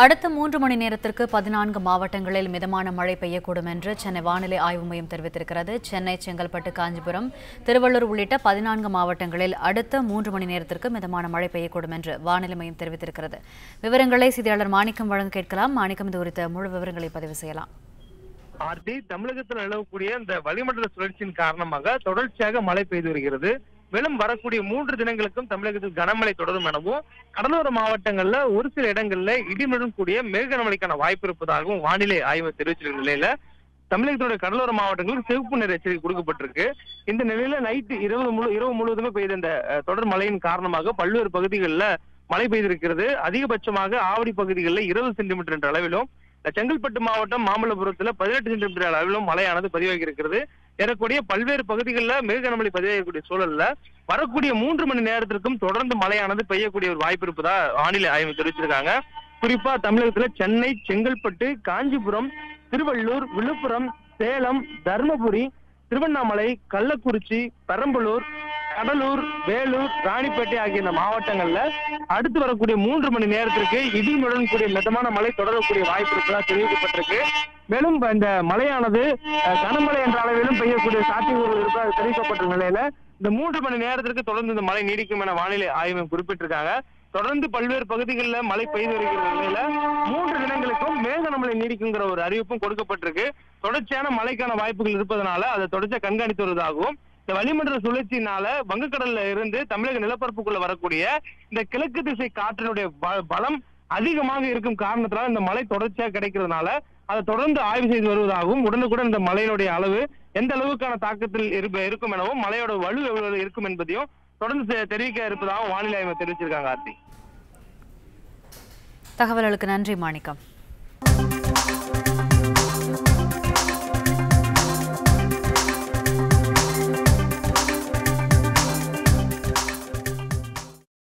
அடுத்த மூன்று மணி நேரத்திற்கு பதினான்கு மாவட்டங்களில் மிதமான மழை பெய்யக்கூடும் என்று சென்னை வானிலை ஆய்வு மையம் தெரிவித்திருக்கிறது. சென்னை செங்கல்பட்டு காஞ்சிபுரம் திருவள்ளூர் உள்ளிட்ட பதினான்கு மாவட்டங்களில் அடுத்த மூன்று மணி நேரத்திற்கு மிதமான மழை பெய்யக்கூடும் என்று வானிலை மையம் தெரிவித்திருக்கிறது. விவரங்களை செய்தியாளர் மாணிக்கம் வழங்க கேட்கலாம். மாணிக்கம் இது குறித்த முழு விவரங்களை பதிவு செய்யலாம். ஆர்த்தி தமிழகத்தில் நிலவக்கூடிய இந்த வளிமண்டல சுழற்சியின் காரணமாக தொடர்ச்சியாக மழை பெய்து வருகிறது. மேலும் வரக்கூடிய மூன்று தினங்களுக்கும் தமிழகத்தில் கனமழை தொடரும் எனவும் கடலோர மாவட்டங்கள்ல ஒரு சில இடங்கள்ல இடிமுடன் கூடிய மேக கனமழைக்கான வாய்ப்பு இருப்பதாகவும் வானிலை ஆய்வு தெரிவிச்சிருக்க நிலையில தமிழகத்தோட கடலோர மாவட்டங்களுக்கு சிவப்பு நிற எச்சரிக்கை கொடுக்கப்பட்டிருக்கு. இந்த நிலையில நைட்டு இரவு முழு இரவு முழுவதுமே பெய்த இந்த தொடர் மழையின் காரணமாக பல்வேறு பகுதிகளில் மழை பெய்திருக்கிறது. அதிகபட்சமாக ஆவடி பகுதிகளில் இருபது சென்டிமீட்டர் என்ற அளவிலும் செங்கல்பட்டு மாவட்டம் மாமல்லபுரத்துல பதினெட்டு சென்டிமீட்டர் அளவிலும் மழையானது பதிவாகி இருக்கிறது. ஏறக்கூடிய பல்வேறு பகுதிகளில் மிக கனமழை பதிவாகக்கூடிய சூழல்ல வரக்கூடிய மூன்று மணி நேரத்திற்கும் தொடர்ந்து மழையானது பெய்யக்கூடிய ஒரு வாய்ப்பு இருப்பதா வானிலை ஆய்வு தெரிவிச்சிருக்காங்க. குறிப்பா தமிழகத்துல சென்னை செங்கல்பட்டு காஞ்சிபுரம் திருவள்ளூர் விழுப்புரம் சேலம் தருமபுரி திருவண்ணாமலை கள்ளக்குறிச்சி பெரம்பலூர் கடலூர் வேலூர் ராணிப்பேட்டை ஆகிய இந்த மாவட்டங்கள்ல அடுத்து வரக்கூடிய மூன்று மணி நேரத்திற்கு இடியுடன் கூடிய மிதமான மழை தொடரக்கூடிய வாய்ப்பு இருப்பதா தெரிவிக்கப்பட்டிருக்கு. மேலும் இந்த மழையானது கனமழை என்ற அளவிலும் பெய்யக்கூடிய சாத்தியக்கூறுகள் இருப்பதாக தெரிவிக்கப்பட்ட நிலையில இந்த மூன்று மணி நேரத்திற்கு தொடர்ந்து இந்த மழை நீடிக்கும் என வானிலை ஆய்வு குறிப்பிட்டிருக்காங்க. தொடர்ந்து பல்வேறு பகுதிகளில் மழை பெய்து வருகிற நிலையில மூன்று தினங்களுக்கும் மேகனமழை நீடிக்குங்கிற ஒரு அறிவிப்பும் கொடுக்கப்பட்டிருக்கு. தொடர்ச்சியான மழைக்கான வாய்ப்புகள் இருப்பதனால அதை தொடர்ச்சியா கண்காணித்து வருவதாகவும் இந்த வளிமண்டல சுழற்சியினால வங்கக்கடல்ல இருந்து தமிழக நிலப்பரப்புக்குள்ள வரக்கூடிய இந்த கிழக்கு திசை காற்றினுடைய பலம் அதிகமாக இருக்கும் காரணத்தினால இந்த மழை தொடர்ச்சியா கிடைக்கிறதுனால அதை தொடர்ந்து ஆய்வு செய்து வருவதாகவும் உடனுக்குடன் இந்த மழையினுடைய அளவு எந்த அளவுக்கான தாக்கத்தில் இருக்கும் எனவும் மழையோட வலு எவ்வளவு இருக்கும் என்பதையும் தொடர்ந்து தெரிவிக்க இருப்பதாகவும் வானிலை ஆய்வு தெரிவிச்சிருக்காங்க ஆர்த்தி. தகவல்களுக்கு நன்றி மாணிக்கம்.